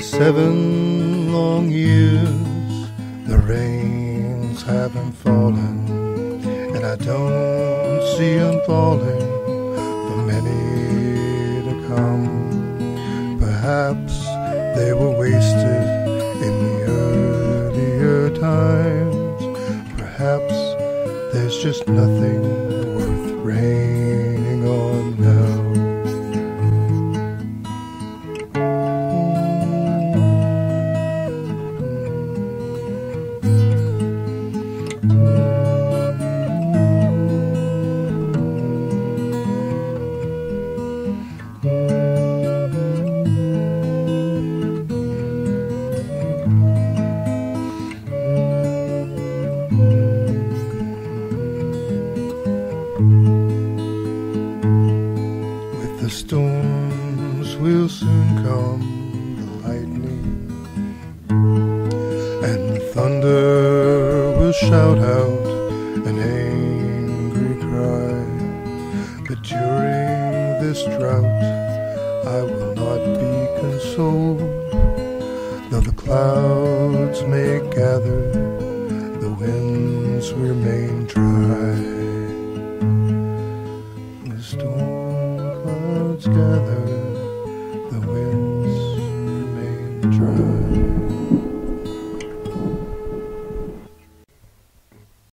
seven long years, the rains haven't fallen, and I don't see them falling for many to come. Perhaps they were wasted in the earlier times. Perhaps there's just nothing the storms will soon come the lightning, and the thunder will shout out an angry cry. But during this drought, I will not be consoled, though the clouds may gather, the winds remain dry. gather, the winds remain dry.